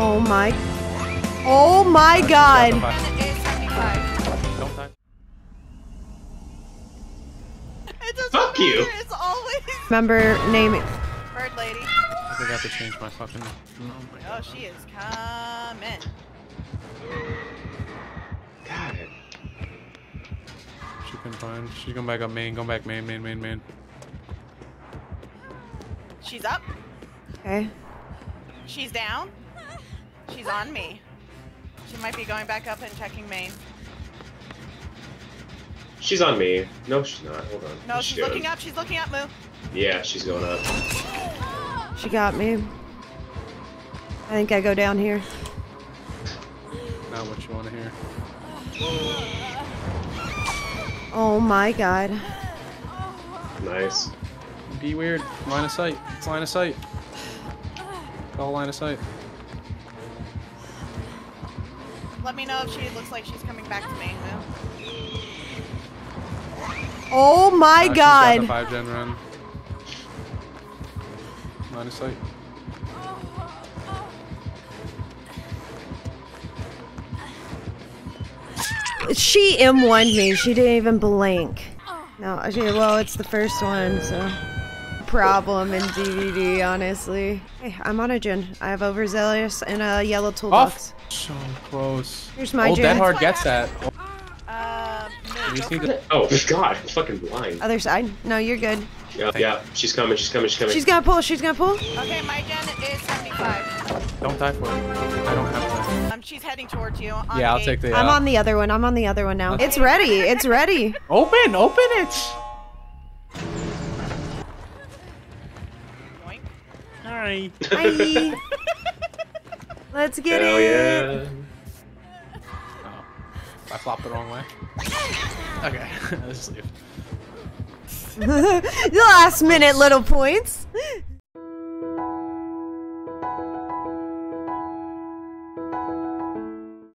Oh my. Oh my god. It is 75. Don't die. It Fuck you. It's always Remember naming. bird lady. I forgot to change my fucking number. Oh, she is coming. God. She can find. She's going back up main. Going back main, main, main, main. She's up. Okay. She's down. She's on me. She might be going back up and checking main. She's on me. No, she's not. Hold on. No, What's she's she looking up. She's looking up. Moo. Yeah, she's going up. She got me. I think I go down here. Not what you want to hear. Oh my god. Nice. Be weird. Line of sight. It's line of sight. Call line of sight. Let me know if she looks like she's coming back to me. Oh my Uh, she's god. five gen run. Line of sight. She M1'd me. She didn't even blink. No, she, well, it's the first one, so. Problem in DBD, honestly. Hey, I'm on a gen. I have overzealous and a yellow toolbox. Off. So close. Here's my Old gen. Dead Hard gets that. Uh, Moo, We just go need for to. Oh, God. I'm fucking blind. Other side. No, you're good. Yeah, yeah. She's coming. She's coming. She's coming. She's gonna pull. She's gonna pull. Okay, my gen is 75. Don't die for it. I don't have Um, she's heading towards you. On to. Yeah, I'll eight. take the. I'm uh, on the other one. I'm on the other one now. Okay. It's ready. It's ready. Open, open it. Hi. Bye. Let's get Hell it. yeah. Oh, I flopped the wrong way. Okay, let's leave. Last minute little points.